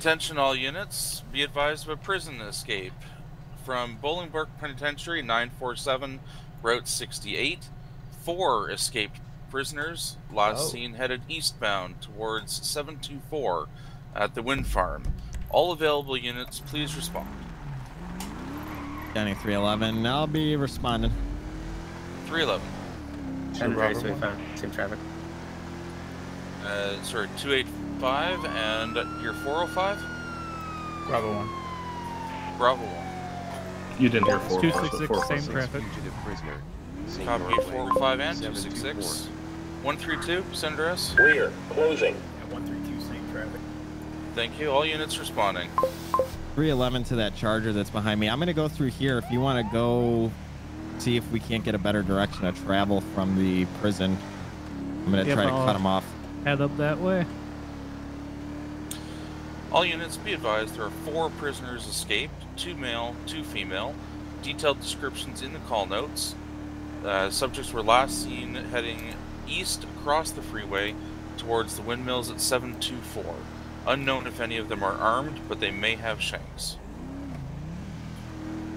Attention all units, be advised of a prison escape. From Bolingbroke Penitentiary 947, Route 68, four escaped prisoners, last Oh. seen headed eastbound towards 724 at the wind farm. All available units, please respond. County 311. I'll be responding. 311. Ten Bravo very one. safe, same traffic. Uh, sorry, 285 and your 405? Bravo one. Bravo 1. You didn't hear four. Oh two cars, six but six, four same cars. traffic. Fugitive prisoner. Copy 405 and 266. 132, Senator S. Clear. Closing. At 132, same traffic. Thank you. All units responding. 311 to that charger that's behind me. I'm going to go through here. If you want to go see if we can't get a better direction of travel from the prison, I'm going to Yep, try to I'll- cut them off. Head up that way. All units be advised there are four prisoners escaped, two male, two female. Detailed descriptions in the call notes. Uh, subjects were last seen heading east across the freeway towards the windmills at 724. Unknown if any of them are armed, but they may have shanks.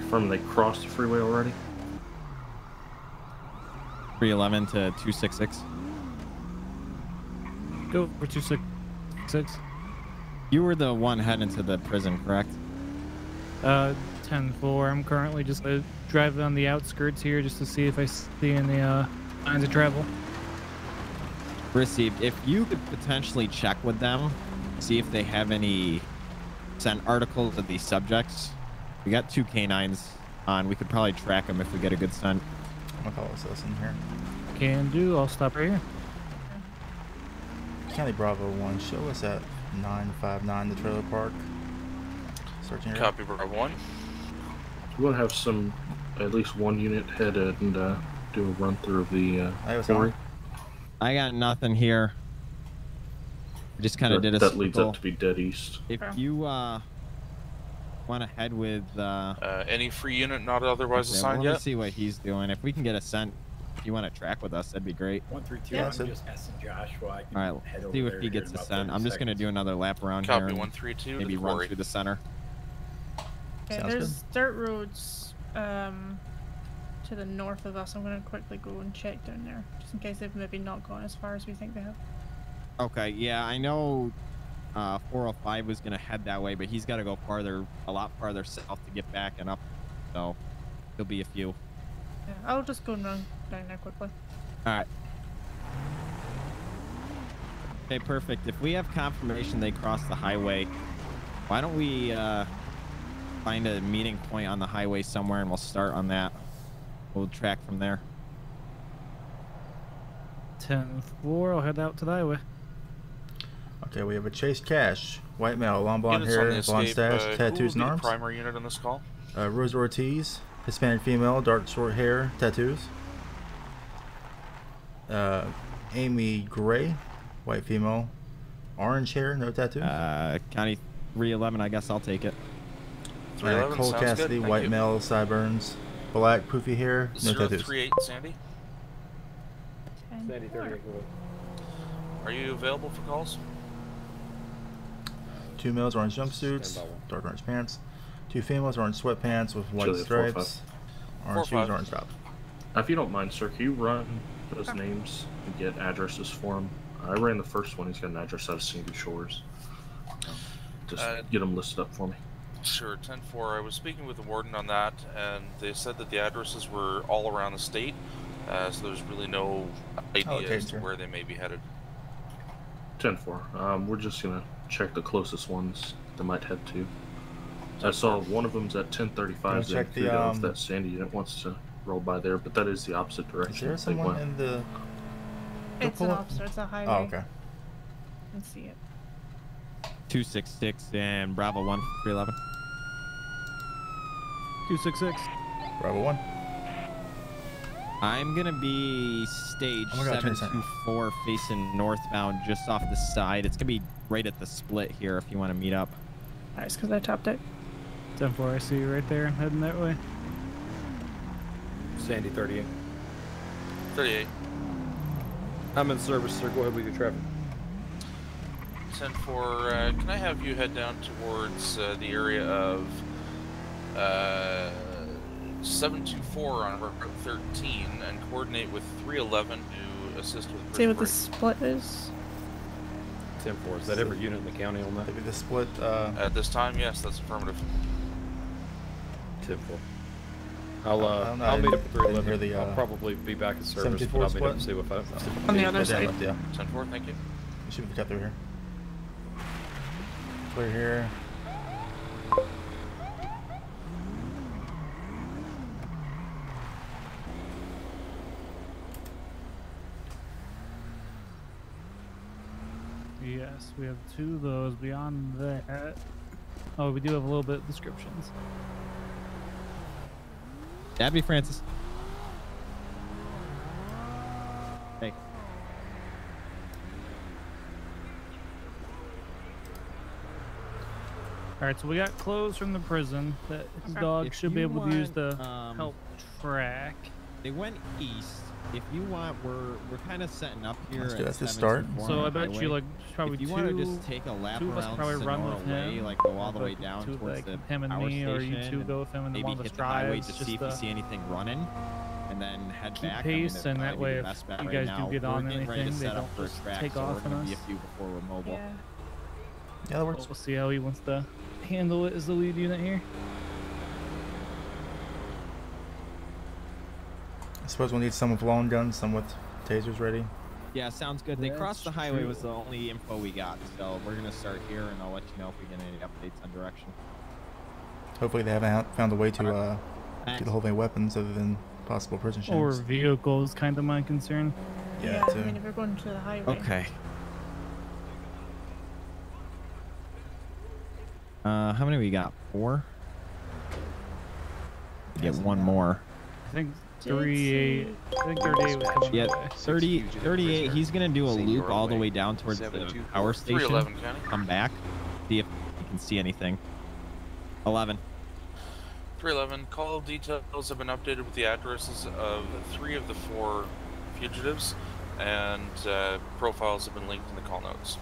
From they crossed the freeway already. 311 to 266. Go for two six six. You were the one heading to the prison, correct? Uh, ten four. I'm currently just uh, driving on the outskirts here just to see if I see any uh signs of travel. Received. If you could potentially check with them, see if they have any sent articles of these subjects. We got two canines on. We could probably track them if we get a good scent. I'm gonna call this in here. Can do. I'll stop right here. County Bravo one. Show us at 959 the trailer park. Searching area. Copy, Bravo 1. We're gonna have some, at least one unit headed and uh, do a run through of the uh, Hey, quarry. I got nothing here. I just kind of that, did a that leads up to be dead east. If you uh want to head with uh Uh, any free unit not otherwise okay, assigned let me see what he's doing. If we can get a scent, if you want to track with us, that'd be great. 132, Yeah, I'm so- just asking Joshua. I can All right, head see over if he gets in a about scent. 30 I'm just gonna do another lap around Copy, here. and 132 to Maybe run quarry. through the center. Okay, Sounds there's dirt roads um, to the north of us. I'm going to quickly go and check down there, just in case they've maybe not gone as far as we think they have. Okay, yeah, I know uh 405 was gonna head that way, but he's got to go farther, a lot farther south to get back and up. So there'll be a few. Yeah, I'll just go and run down there quickly. All right. Okay, perfect. If we have confirmation they crossed the highway, why don't we uh, find a meeting point on the highway somewhere and we'll start on that. We'll track from there. Ten four. I'll head out to the highway. Okay, we have a Chase Cash, white male, long blonde Units hair, blonde stash, uh, tattoos will and the arms. primary unit on this call? Uh, Rose Ortiz, Hispanic female, dark short hair, tattoos. Uh, Amy Gray, white female, orange hair, no tattoo. Uh, County 311, I guess I'll take it. Uh, 311 Cole sounds good, Cassidy, white you. male, sideburns, black poofy hair, no tattoos. 038 Sandy. And Sandy four. 38. Are you available for calls? Two males, orange jumpsuits, Stand by one. dark orange pants. Two females, orange sweatpants with white Chili four or stripes. Four Orange or shoes, five. orange top. If you don't mind, sir, can you run those names and get addresses for them? I ran the first one. He's got an address out of Sandy Shores. Just Uh, get them listed up for me. Sure, 10-4. I was speaking with the warden on that, and they said that the addresses were all around the state, uh, so there's really no idea okay, as to sir. where they may be headed. 10-4. Um, we're just gonna check the closest ones they might head to. I saw one of them's at 10:35. Check the, figured if um, that Sandy unit wants to roll by there, but that is the opposite direction. Is direction. there someone went. in the? Go It's pull an officer. It's a highway. Oh, okay. You can see it. 266 and Bravo 1 311. Two six six. Bravo one. I'm gonna be stage Oh God, turn this on. 724 facing northbound just off the side. It's gonna be right at the split here if you want to meet up. Alright, it's because I topped out. Ten four. I see you right there. Heading that way. Sandy 38. 38. I'm in service, sir. Go ahead with your traffic. 10-4, uh, can I have you head down towards uh, the area of uh, 724 on Route 13 and coordinate with 311 to assist with See prison what the split is. 10 4. Is that every unit in the county on that? Maybe the split. Uh, At this time, yes, that's affirmative. 10 4. I'll, uh, don't I'll meet up at I didn't hear 311. the, I'll uh, probably be back in service, but I'll meet up and see what I. On the other side. left, yeah. 10-4, thank you. We should be cut through here. Clear here. Yes, we have two of those. Beyond that, oh, we do have a little bit of descriptions. Abby Francis. Hey. All right, so we got clothes from the prison that Okay. dog If should be you able to use want, to um, help track. They went east. If you want, we're we're kind of setting up here. Let's do- at let's just start. So I the bet you highway. like probably if you two. want to just take a lap two of us around probably run Sonora with Way, him, like go all the way down two, towards like the him and power me, or station, you two go with him and maybe one of us hit the highway to see if you see anything running, and then head keep back. pace, I mean, and that'd that way be if you right guys now. do get on getting ready anything, to they set up don't for a just track, take so off we're on gonna be a us. few before we're mobile. Yeah. Yeah, that works. We'll see how he wants to handle it as the lead unit here. Suppose we'll need some with long guns, some with tasers ready. Yeah, sounds good. They crossed the highway true. was the only info we got, so we're gonna start here, and I'll let you know if we get any updates on direction. Hopefully they haven't found a way to uh, Alright. get a hold of any weapons other than possible prison ships. Or vehicles, kind of my concern. Yeah, I too. mean, if we're going to the highway. Okay. Uh, how many we got? Four. Get one more. I think Did three eight. I think thirty eight was coming. Yeah, 30, 38. He's gonna do a Senior loop all the way down towards the power station. Come back, see if you can see anything. Eleven. 311, call details have been updated with the addresses of three of the four fugitives, and uh, profiles have been linked in the call notes.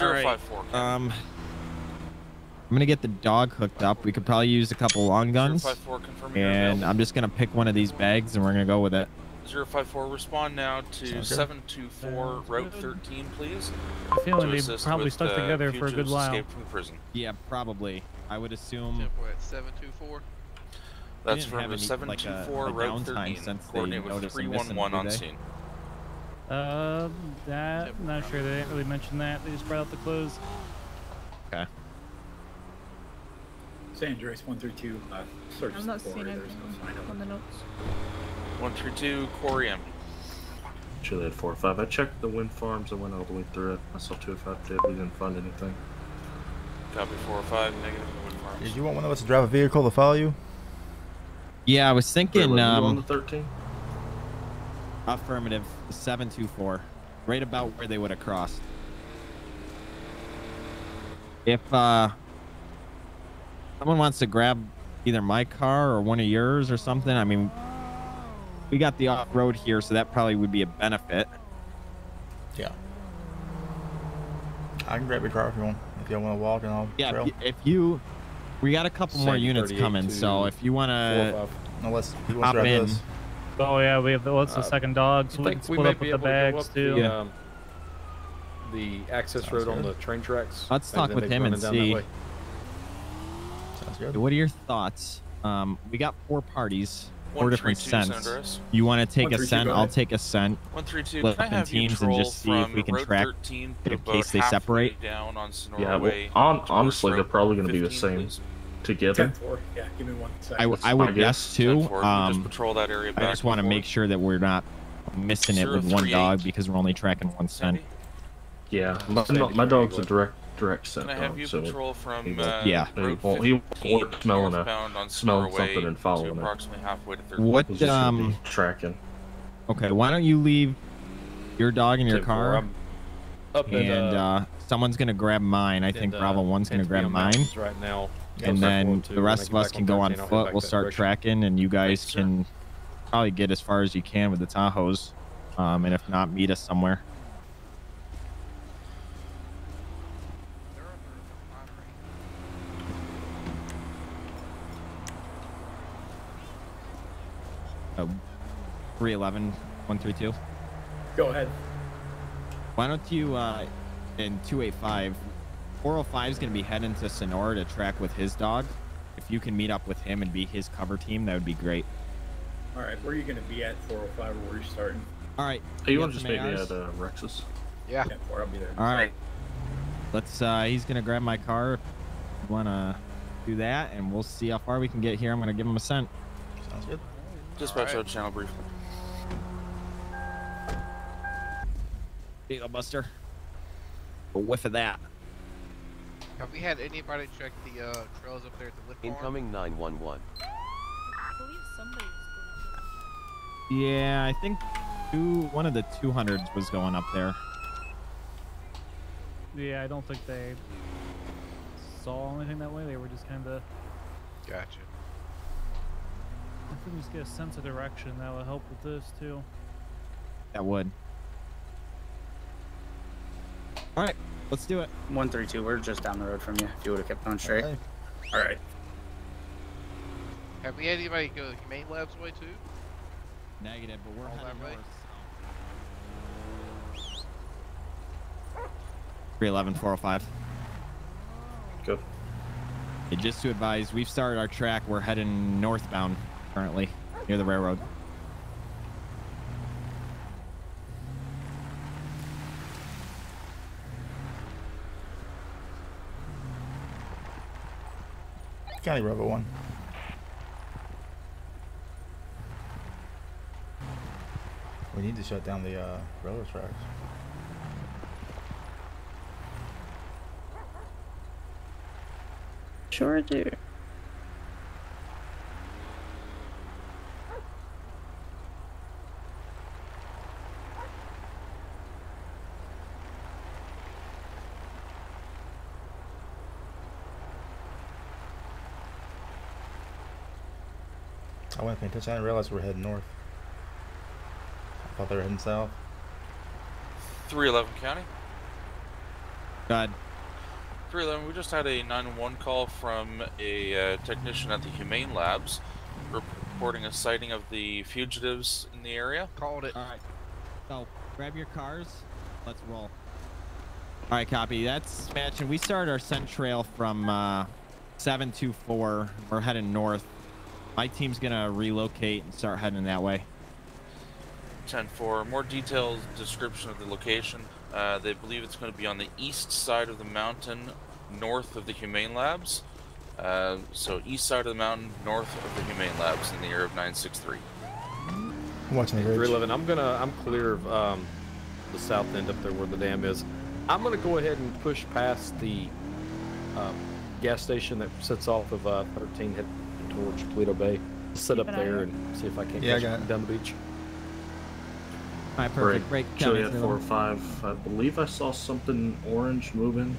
Alright, 054, County. Um, I'm gonna get the dog hooked up. We could probably use a couple long guns, 054, and. I'm just gonna pick one of these bags, and we're gonna go with it. 054, respond now to 724 Route 13, please. I'm feeling they assist probably stuck uh, together for a good while. from prison. Yeah, probably. I would assume. at 724. That's didn't have from any, like, a- 724 a Route 13. since Coordinate with noticed a missing, 311 on scene. Uh, that I'm not sure. They didn't really mention that. They just brought out the clothes. Okay. San Andreas 132. Uh, search I'm not the seeing anything no sign of on the notes. 132, Corey M. Sure, they had four or five. I checked the wind farms. I went all the way through it. I saw two or five did. We didn't find anything. Copy 405, negative, no wind farms. Did you want one of us to drive a vehicle to follow you? Yeah, I was thinking. 311, you on the Um, 13? affirmative. Seven two four, right about where they would have crossed. If uh, someone wants to grab either my car or one of yours or something, I mean, we got the off road here, so that probably would be a benefit. Yeah. I can grab your car if you want. If you want to walk, and I'll Yeah, trail. if, you, we got a couple more units coming, so if you want to, five. Unless he wants hop to in. this. Oh yeah, we have the what's the Uh, second dog, I so we can think we split up with the able to bags too. the, Yeah. um, the access Sounds road on the train tracks. Let's talk with him and it that see. Way. Sounds good. what are your thoughts? Um, we got four parties, four different 132, scents. San You want to take a 132, scent? go I'll take a scent. 132, Split can I up in have you teams and just see if we can track 13 in case they separate? down on Senora Yeah, well, on, honestly, they're probably going to be the same please. together. 10 4. Yeah, give me one I, second. w- I would I guess guess. too. 10-4, just Um, patrol that area I just want to make sure that we're not missing it with one 038. dog because we're only tracking one scent. Yeah, I'm my, my dog's a direct direct scent Can I have dog, you so patrol from he uh, won't- Yeah. he Route won't- he won't smelling a- northbound smelling something and following to it. approximately halfway to 13. What he just should be um? tracking. Okay, why don't you leave your dog in your 10-4, car, I'm up at, and uh, someone's gonna grab mine. I think uh, Bravo One's gonna grab PM mine. Right now. And so then the rest of us can go on 13, I'll head foot. We'll start tracking, and you guys can probably get as far as you can with the Tahoes. Um, and if not, meet us somewhere. uh, 311, 132. Go ahead. Why don't you, uh, in 285, 405 is going to be heading to Senora to track with his dog. If you can meet up with him and be his cover team, that would be great. All right, where are you going to be at 405 or where are you starting? All right. Hey, you want to just some meet me at uh, Rex's? Yeah. Yeah, four, I'll be there. All right. Let's. uh He's gonna grab my car. Wanna do that, and we'll see how far we can get here. I'm gonna give him a cent. Sounds good. Dispatch Alright. out channel briefly. There you go, Buster. A whiff of that. Have we had anybody check the uh, trails up there at the lift farm? Incoming 911. I believe somebody was going up Yeah, I think two. One of the 200s was going up there. Yeah, I don't think they saw anything that way. They were just kind of. Gotcha. If we can just get a sense of direction, that would help with this too. That would. All right, let's do it. 132, we're just down the road from you. If you would have kept on straight. Okay. All right. Have we had anybody go the Humane Labs way too? Negative, but we're All heading that way? north. 311, 405. Go. And just to advise, we've started our track. We're heading northbound currently, near the railroad. County Road 1. We need to shut down the uh, railroad tracks. Sure do. I went paying attention. I didn't realize we were heading north. I thought they were heading south. 311 County. God. 311, we just had a 911 call from a uh, technician at the Humane Labs reporting a sighting of the fugitives in the area. Called it. All right. So grab your cars. Let's roll. All right, copy. That's matching. We started our scent trail from uh, 724. We're heading north. My team's gonna relocate and start heading that way. 10-4, more detailed description of the location. Uh, they believe it's going to be on the east side of the mountain, north of the Humane Labs. Uh, so east side of the mountain, north of the Humane Labs in the area of 963. I'm watching the ridge. 311. I'm gonna. I'm clear of um, the south end up there where the dam is. I'm gonna go ahead and push past the uh, gas station that sits off of uh, 13 head towards Paleto Bay. Sit Keep up there out. and see if I can't Yeah, I catch got it it. down the beach. All right, perfect. Break. Juliet County, 405. I believe I saw something orange moving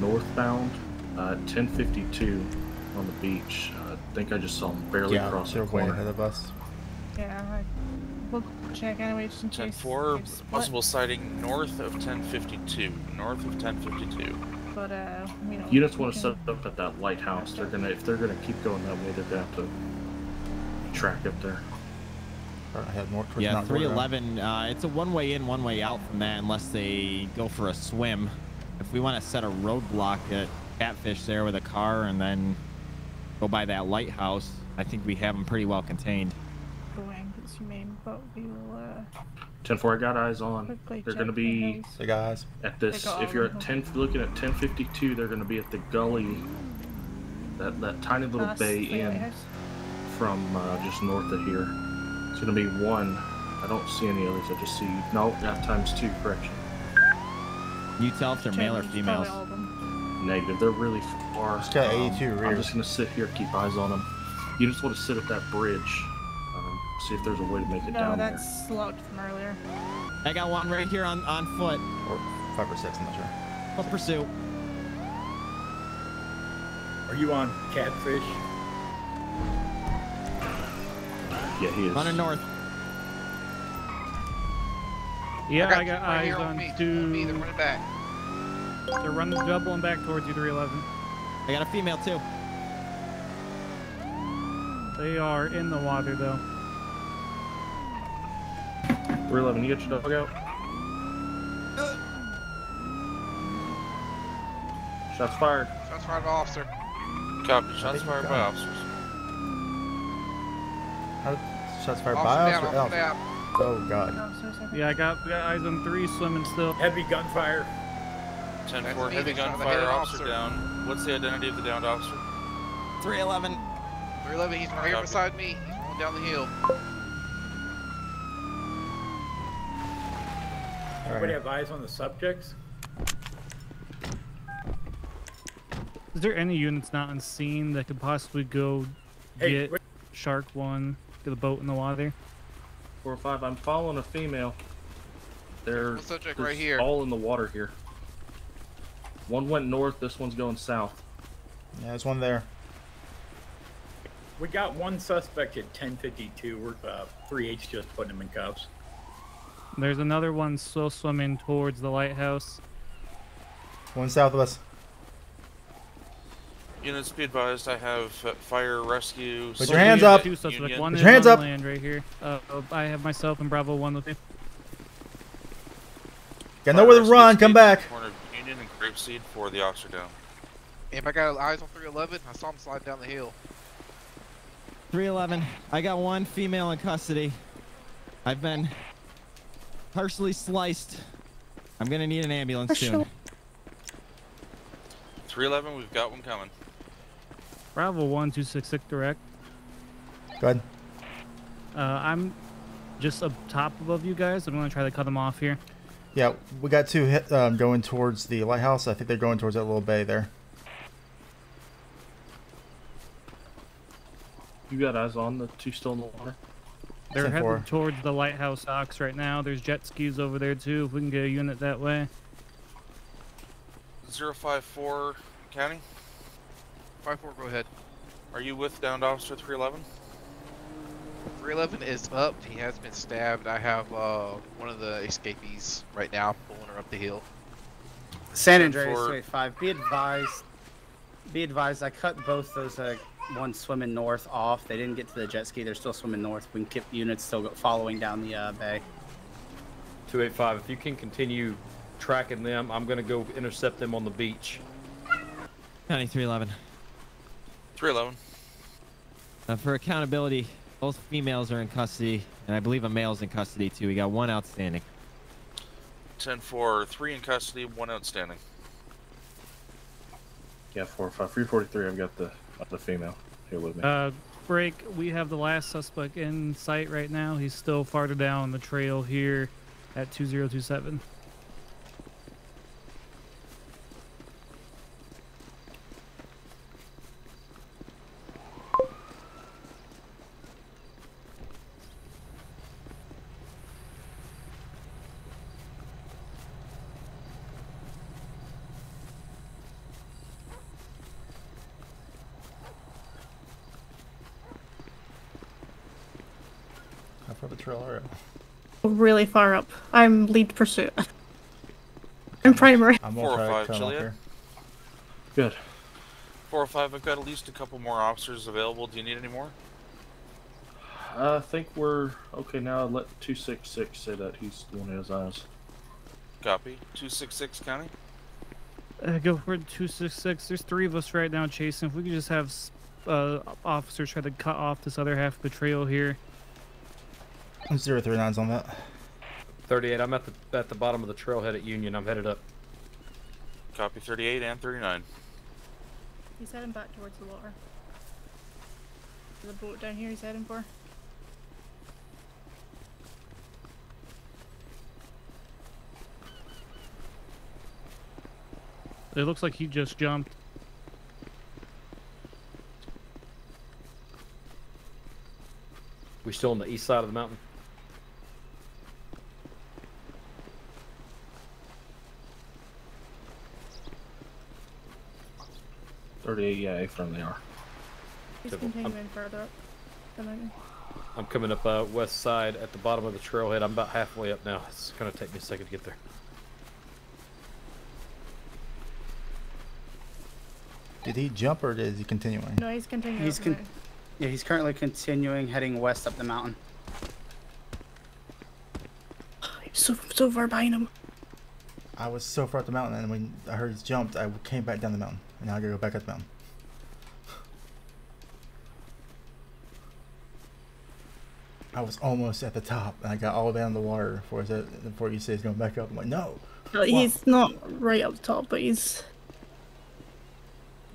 northbound uh, 1052 on the beach. Uh, I think I just saw him barely yeah, cross they're the way corner. ahead of us. Yeah, I, we'll check anyway just in case. 10-4, possible sighting north of 1052. North of 1052. But uh, you know. Units we want to can- set up at that lighthouse. They're gonna if they're gonna keep going that way, they're gonna have to track up there. Or I head north towards Yeah, Mount 311. Uh, it's a one way in, one way out from that, unless they go for a swim. If we want to set a roadblock at Catfish there with a car and then go by that lighthouse, I think we have them pretty well contained. Going, it's humane, but we will uh, 10-4, I got eyes on. They're gonna be hills. The guys. at this. If you're at them. 10, looking at 1052, they're gonna be at the gully. That that tiny little Past bay in from uh, just north of here. It's gonna be one. I don't see any others. I just see no. Yeah, times two. Correction. You tell if they're male or females. probably all of them. Negative. They're really far. It's got Um, 82 I'm just gonna sit here, keep eyes on them. You just want to sit at that bridge, see if there's a way to make it No, down there. that's locked from earlier. I got one right here on, on foot. Or five or six, I'm not sure. Let's pursue. Are you on Catfish? Yeah, he is. Running north. Yeah, I got, I got right eyes on on me. two. On me, they're running back. They're running, doubling back towards you, 311. I got a female too. They are in the water though. 311, you get your dog out? Shots fired. Shots fired by officer. Copy. Shots fired by officers. How, shots fired Officer by down, officer? officer down. Oh. oh god. Officers, I think. Yeah, I got we got eyes on three swimming still. Heavy gunfire. 10-4, heavy they shot the gunfire, officer officer. down. What's the identity of the downed officer? 311. 311, he's right here beside me. He's rolling down the hill. Everybody have eyes on the subjects? Is there any units not on scene that could possibly go Hey, get wait. Shark One, get a boat in the water? Four or five. I'm following a female. They're subject they're right here. all in the water here. One went north. This one's going south. Yeah, there's one there. We got one suspect at 1052. We're uh, 3H just putting him in cuffs. There's another one still swimming towards the lighthouse. One south of us. Units, be advised, I have uh, fire rescue. Put your hands up. Two suspects. Union. One Put your hands on up. land right here. Uh, I have myself and Bravo One with me. Got Fire nowhere to run. Come back. Corner of Union and Grapeseed for the officer down. If I got eyes on 311? I saw him slide down the hill. 311. I got one female in custody. I've been partially sliced. I'm gonna need an ambulance soon. 311, we've got one coming. Bravo One Two Six Six direct. Go ahead. Uh, I'm just up top above you guys. I'm gonna try to cut them off here. Yeah, we got two hit, um, going towards the lighthouse. I think they're going towards that little bay there. You got eyes on the two still in the water. They're Ten heading four. towards the lighthouse docks right now. There's jet skis over there too. If we can get a unit that way. 054, County, 5-4, go ahead. are you with downed officer 311? 311 is up. He has been stabbed. I have uh, one of the escapees right now pulling her up the hill. San Andreas four. 285. Be advised. Be advised. I cut both those uh, ones swimming north off. They didn't get to the jet ski. They're still swimming north. We can keep units still following down the uh, bay. 285. If you can continue tracking them, I'm gonna go intercept them on the beach. County 311. 311. Uh, for accountability, both females are in custody, and I believe a male's in custody too. We got one outstanding. 10 4, 3 in custody, 1 outstanding. Yeah, 4 5, 343, I've got the the female here with me. Uh, break. We have the last suspect in sight right now. He's still farther down the trail here at 2027. How far the trail are Really far up. I'm lead pursuit. I'm primary. I'm Four or gonna try five, to come up Chiliad? here. Good. 4 or 5, I've got at least a couple more officers available. Do you need any more? I think we're okay now. Let 266 say that he's the one who has eyes. Copy. 266, County. Uh, go for 266. There's three of us right now chasing. If we could just have uh, officers try to cut off this other half of the trail here. Zero three nines on that. 38. I'm at the at the bottom of the trailhead at Union. I'm headed up. Copy 38 and 39. He's heading back towards the water. The boat down here he's heading for. It looks like he just jumped. We still on the east side of the mountain. Thirty-eight. Yeah, A-front they are. He's Typical. continuing further up the mountain. I'm coming up uh, west side at the bottom of the trailhead. I'm about halfway up now. It's gonna take me a second to get there. Did he jump or is he continuing? No, he's continuing. He's up con- mountain. Yeah, he's currently continuing heading west up the mountain. I'm so so far behind him. I was so far up the mountain, and when I heard he jumped, I came back down the mountain, and now I gotta go back up the mountain. I was almost at the top, and I got all the way down the water before, I said, before you say he's going back up. I'm like, no! Uh, He's not right up top, but he's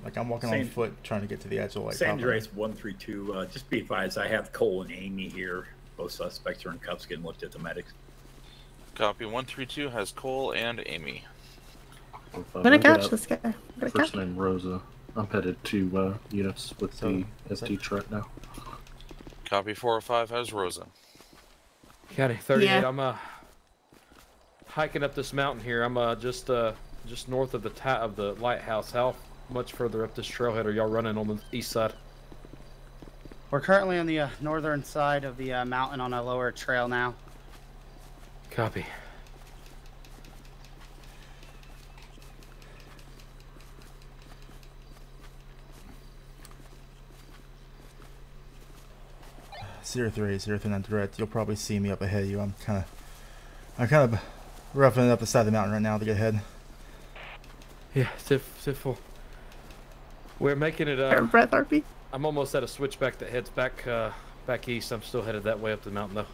Like, I'm walking Same- on foot trying to get to the edge of like San top. Andreas 132, uh, just be advised, I have Cole and Amy here. Both suspects are in cuffs getting looked at the medics. Copy 132 has Cole and Amy. I'm I'm gonna catch this guy. I'm gonna catch First name Rosa. I'm headed to uh, units with So, the is that- SD truck now. Copy 405 has Rosa. County 38. Yeah. I'm uh hiking up this mountain here. I'm uh just uh just north of the ta- of the lighthouse. How much further up this trailhead are y'all running on the east side? We're currently on the uh, northern side of the uh, mountain on a lower trail now. Copy. Zero three, zero three nine direct. You'll probably see me up ahead of you. I'm kind of, I'm kind of roughing it up the side of the mountain right now to get ahead. Yeah, Tiff, Tiffle. We're making it. Or Uh, Brett Harpy. I'm almost at a switchback that heads back uh back east. I'm still headed that way up the mountain though.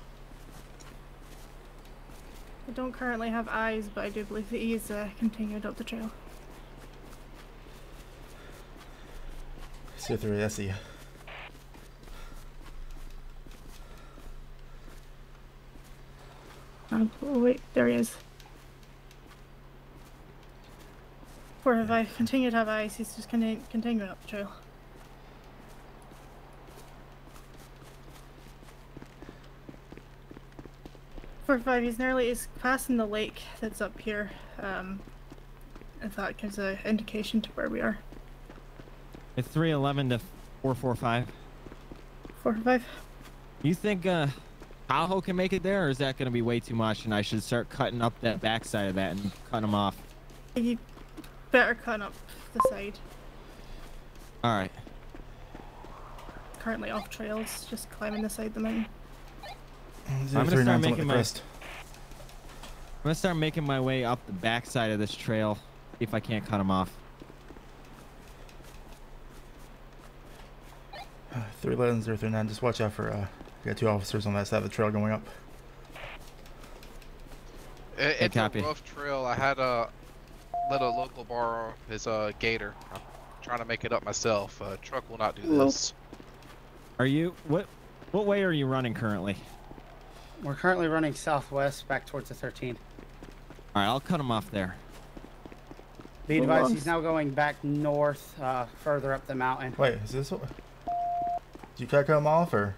I don't currently have eyes, but I do believe that he's uh, continued up the trail. Zero three, I see Oh, oh, wait, there he is. Or if I continue to have eyes, he's just gonna continue up the trail. Four five, he's nearly he's passing the lake that's up here. Um, if that gives an indication to where we are. It's 311 to 445. Four five. You think uh, Tahoe can make it there, or is that going to be way too much and I should start cutting up that backside of that and cutting them off? You better cut up the side. All right. Currently off trails, just climbing the side of the mountain. Zero gonna start making my- crest. I'm going to start making my way up the backside of this trail, if I can't cut them off. Three eleven, zero three nine. Just watch out for uh, you got two officers on that side of the trail going up. It, it's copy. a rough trail. I had to let a local borrow his uh, gator. I'm trying to make it up myself. Uh, truck will not do Hello. this. Are you what? What way are you running currently? We're currently running southwest back towards the 13. All right, I'll cut him off there. Be Hold advised, he's now going back north, uh, further up the mountain. Wait, is this? what- Did you cut them off or?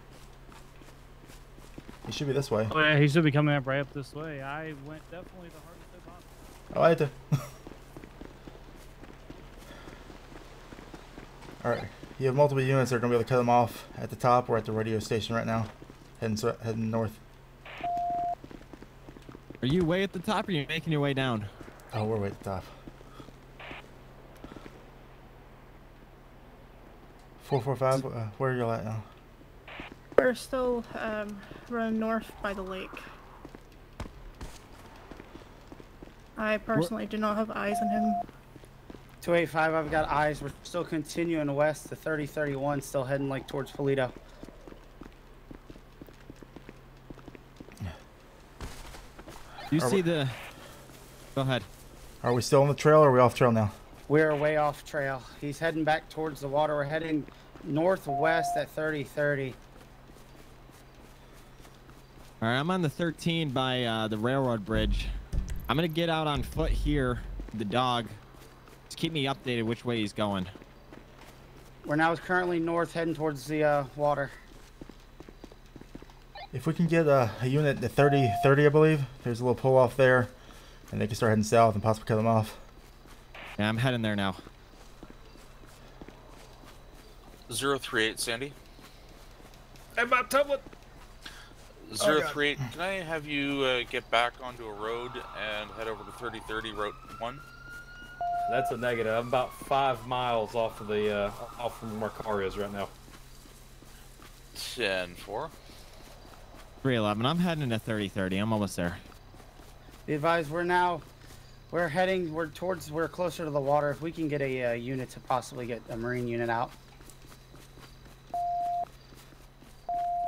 He should be this way. Oh yeah, he should be coming up right up this way. I went definitely the hardest way possible. Oh, I had to. Alright, you have multiple units that are going to be able to cut them off at the top. We're at the radio station right now, heading, heading north. Are you way at the top, or are you making your way down? Oh, we're way at the top. 445, uh, where are you at now? We're still um, running north by the lake. I personally do not have eyes on him. 285, I've got eyes. We're still continuing west to 3031, still heading like towards Paleto. You Are see we- the? Go ahead. Are we still on the trail or are we off trail now? We're way off trail. He's heading back towards the water. We're heading northwest at 3030. All right, I'm on the 13 by uh, the railroad bridge. I'm gonna get out on foot here. The dog. Just keep me updated which way he's going. We're now currently north, heading towards the uh, water. If we can get uh, a unit at 30, 30, I believe, there's a little pull off there, and they can start heading south and possibly cut them off. Yeah, I'm heading there now. 038 Sandy. Hey, my tablet. 038, can I have you uh, get back onto a road and head over to 3030 Route 1? That's a negative. I'm about five miles off of the uh, off from where my car is right now. Ten four. Three eleven. I'm heading to 3030. I'm almost there. Be advised, we're now, we're heading, we're towards, we're closer to the water. If we can get a uh, unit to possibly get a marine unit out.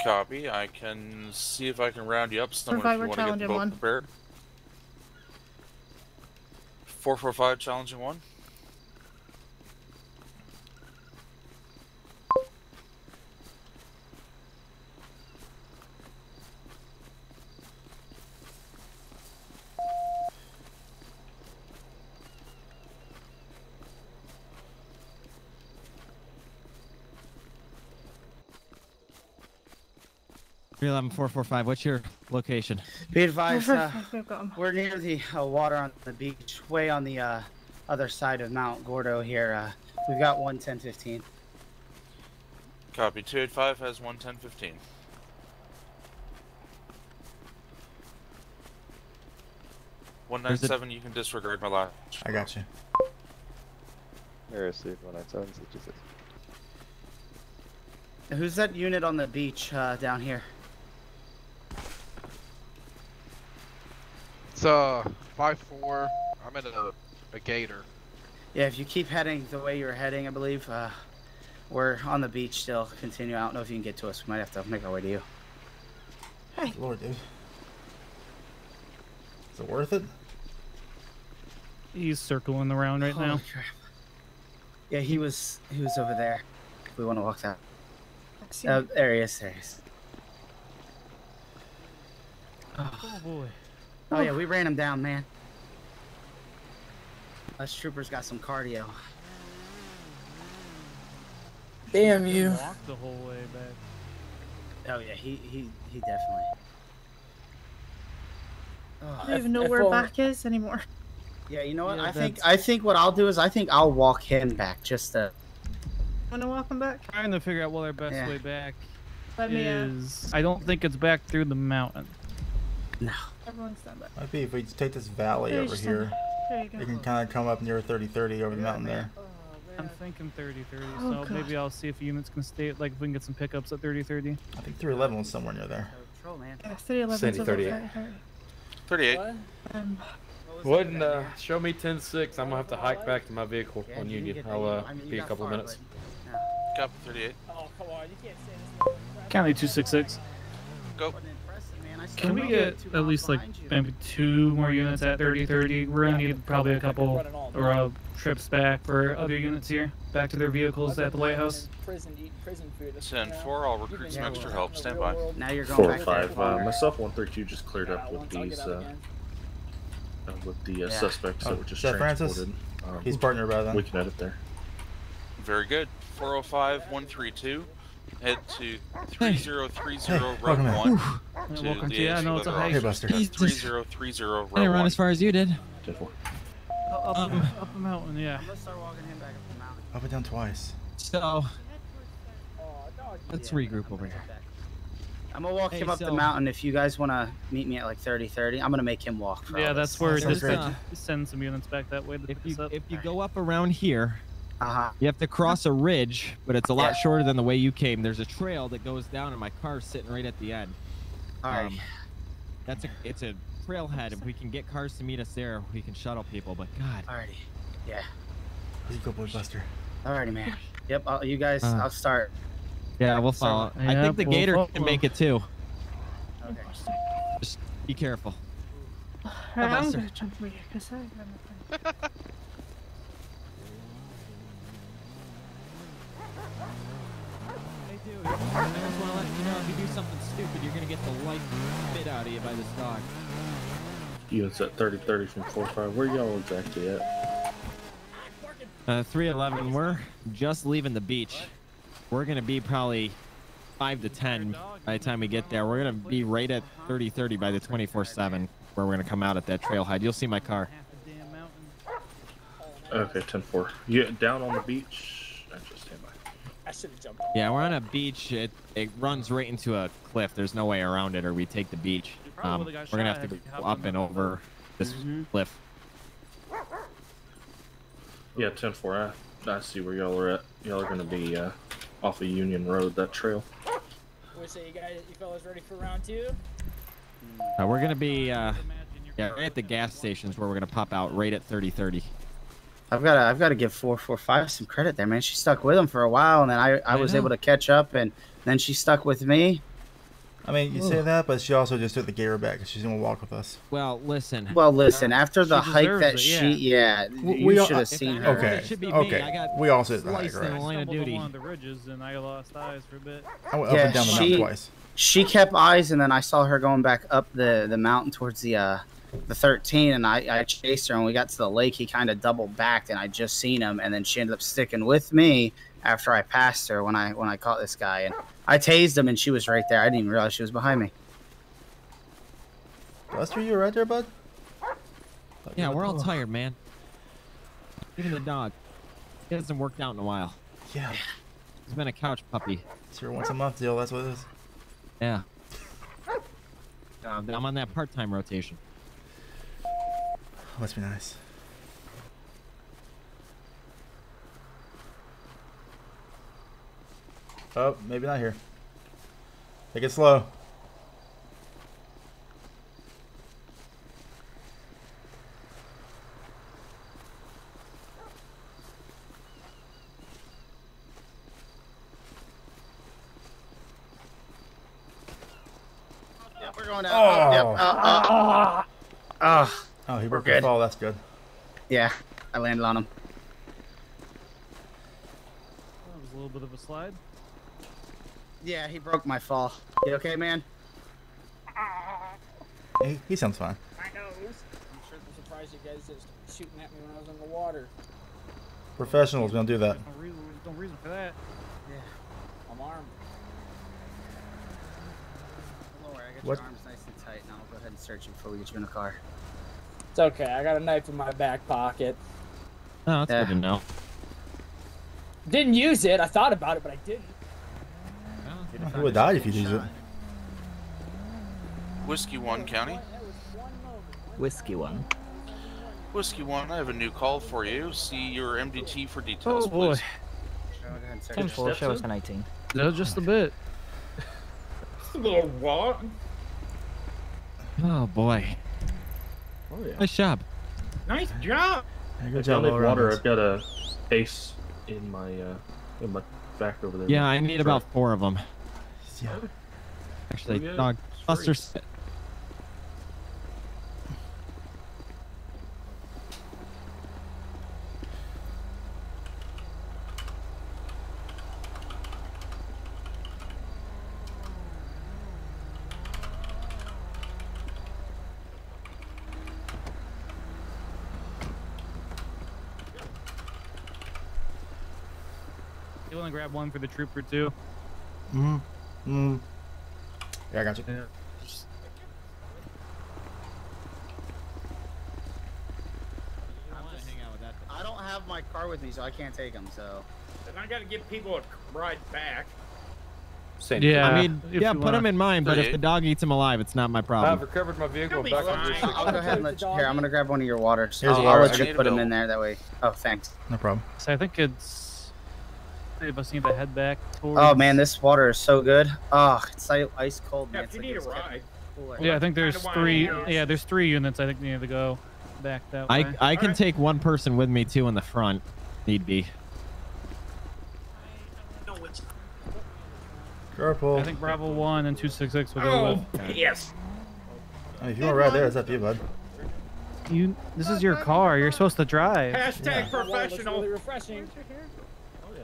Copy. I can see if I can round you up somewhere Provide if you want to get the challenging boat one. prepared. Four four five challenging one. Three eleven four four five. What's your location? Be advised, uh, We've got 'em. we're near the uh, water on the beach, way on the uh, other side of Mount Gordo here. Uh, we've got one ten fifteen. Copy. Two eight five has one ten fifteen. One nine There's a- seven. You can disregard my last. I got you. Received 197 Who's that unit on the beach uh, down here? It's uh five four. I'm at a a gator. Yeah, if you keep heading the way you're heading, I believe, uh, we're on the beach still. Continue. I don't know if you can get to us. We might have to make our way to you. Hey, Lord, dude. Is it worth it? He's circling around right now. Holy crap. Yeah, he was he was over there. If we want to walk that. I Uh, there he is. There he is. Oh boy. Oh yeah, we ran him down, man. Us troopers got some cardio. Damn you. Walked the whole way back. Oh yeah, he he he definitely. I don't even know where back is anymore. Yeah, you know what? Yeah, I think I think what I'll do is I think I'll walk him back just to. Wanna walk him back? Trying to figure out what our best Yeah. way back Let me. Uh, is. I don't think it's back through the mountain. No. everyone stand back. Might be if we just take this valley There over here. There you We can kind of come up near 30-30 over the mountain there. I'm thinking 30 30, Oh, so God. maybe I'll see if units can stay. Like, if we can get some pickups at 30 30. I think 311 was somewhere near there. Patrol man. Yeah, 311 Sandy, over 38. 30, 30. Thirty-eight. Um, Wouldn't uh, show me 10-6. I'm gonna have to hike back to my vehicle Yeah, on Union. I'll uh, I mean, be a couple far, minutes. but, yeah. Copy. Thirty-eight. Oh, come on, you can't say this. County 266. Go. Wasn't impressive, man. I Can we get at least like maybe two more units at 30 30? We're gonna need probably a couple or uh, trips back for other units here, back to their vehicles at the lighthouse. Prison, eating prison food. Ten you know? four. I'll recruit some extra help. Stand by. Now you're going Four back or five. Uh, myself, one thirty two just cleared up with these uh, uh, with the uh, Yeah. suspects Oh, that were just is that Francis? transported. Um, He's partner by then. we can edit there. Very good. 405 132. Head to 3030 Hey, Road welcome 1 Yeah, to welcome the to yeah, AC no, it's a Leather hike. Hey, Buster. He's just- 3030 I didn't run as far as you did. Ten four. Up, Um, up the mountain, yeah. Let's start walking him back up the mountain. Up and down twice. So Oh, let's regroup over here. I'm gonna walk Hey, him up the mountain. If you guys want to meet me at like 30 30, I'm gonna make him walk. For Yeah, all that's this. where So just uh, send some units back that way. If you if you go up around here, Uh-huh. you have to cross a ridge, but it's a lot Yeah. shorter than the way you came. There's a trail that goes down, and my car's sitting right at the end. All right. Um, that's a it's a trailhead. If we can get cars to meet us there, we can shuttle people. But God, Alrighty. Yeah. He's a good boy, Buster. Alrighty, man. Yep. I'll, you guys, Uh. I'll start. yeah, we'll So- follow. I think the we'll gator follow. can make it too. Okay. Just be careful. right, I'm gonna jump over here because I got nothing. Hey, dude, I just want to let you know if you do something stupid, you're gonna get the life bit out of you by this dog. Units at thirty thirty from four five. Where y'all exactly at? Uh, 311, we're just leaving the beach. We're gonna be probably 5 to 10 by the time we get there. We're gonna be right at 30 30 by the 24 7, where we're gonna come out at that trailhead. You'll see my car. Half a damn mountain. Okay, ten four. You down on the beach? I just stand by. I should have jumped. Yeah, we're on a beach. It, it runs right into a cliff. There's no way around it, or we take the beach. Um, we're gonna have to go up and over this Mhm. cliff. Yeah, ten four. I I see where y'all are at. Y'all are gonna be uh, off of Union Road. That trail. We say you guys, you fellas ready for round two? Uh, we're gonna be uh, Yeah, right at the gas stations where we're gonna pop out right at 3030. I've got to, I've got to give four four five some credit there, man. She stuck with him for a while, and then I, I I was know. able to catch up, and then she stuck with me. I mean, you say that, but she also just took the gator back 'cause she's gonna walk with us. Well, listen. Well, listen, after the hike that it, she, yeah. yeah, We- we should have seen her. Okay, It me. okay. We all sit sliced right, in the line of duty. along the ridges and I lost eyes for a bit. I went up Yeah, and down the she- mountain twice. She kept eyes, and then I saw her going back up the the mountain towards the uh the 13, and I I chased her, and we got to the lake. He kind of doubled back, and I just seen him, and then she ended up sticking with me after I passed her when I when I caught this guy, and I tased him, and she was right there. I didn't even realize she was behind me. Buster, you right there, bud? Yeah, we're all tired, man. Even the dog. He hasn't worked out in a while. Yeah, He's been a couch puppy. it's your once a month deal. That's what it is. Yeah. Um, I'm on that part-time rotation. Must be nice. Oh, maybe not here. Take it slow. Yeah, we're going down. Oh, yep. Oh. Uh, uh, uh, Oh, he broke good. the fall. That's good. yeah, I landed on him. That was a little bit of a slide. Yeah, he broke my fall. You okay, man? He, he sounds fine. My nose. I'm sure I'm surprised you guys just shooting at me when I was in the water. Professionals gonna do that. No reason, no reason for that. I'm armed. Lower, I got What? your arms nice and tight, and I'll go ahead and search you before we get you in the car. It's okay. I got a knife in my back pocket. Oh, that's Yeah. good to know. Didn't use it. I thought about it, but I didn't. Who would die if you use it? Whiskey One County. That was one moment. Whiskey one. Whiskey One, I have a new call for you. See your MDT for details, Oh boy, please. Go ahead and search Ten you. show in? is 19. no, just a bit. Just a little what? Oh boy. Oh yeah. Nice job. Nice job. Yeah, I good job found all around. water. I've got a ace in my uh in my back over there. Yeah, I need about four of them. Yeah. Actually, dog. Sweet. Buster. Sit. You want to grab one for the trooper too? Mm. Mm. Yeah, I got you. I don't have my car with me, so I can't take them. So And I gotta give people a ride back. Same. Yeah. I mean, if yeah, put wanna- them in mine, but if the dog eats them alive, it's not my problem. I've recovered my vehicle. Back on fine. your I'll go ahead and let you. Here, I'm gonna grab one of your waters. Here's I'll, the I'll let you put a them in there. That way. Oh, thanks. No problem. So I think it's. Any of us need to head back towards. Oh man, this water is so good. Oh, it's like ice cold. Yeah, Man. if It's you like need a ride. cooler. Yeah, I think there's three. Yeah, there's three units. I think need to go back that I way. I I can Alright. take one person with me too in the front, need be. Carpool. I think Bravo one and two six six will go Oh, with. yes. I mean, if you want to ride there, it's up to you, bud. You. This is your car. You're supposed to drive. Hashtag That water looks professional. really refreshing.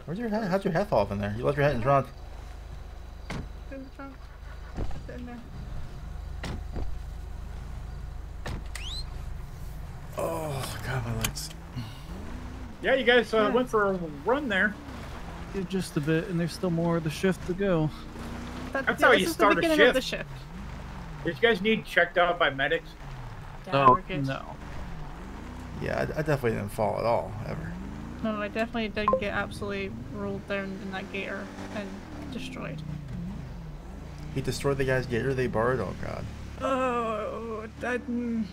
Where's your hat? How'd your hat fall off in there? You left your hat in front. In the trunk. Sitting there. Oh, God, my legs. Yeah, you guys uh, went for a run there. Yeah, Just a bit, and there's still more of the shift to go. That, That's yeah, how you start a the beginning of the shift. shift. Did you guys need checked out by medics? Yeah, Oh no. Yeah, I, I definitely didn't fall at all, ever. No, I definitely didn't get absolutely rolled down in that gator and destroyed. He destroyed the guy's gator they borrowed. Oh, God. Oh, that, mm,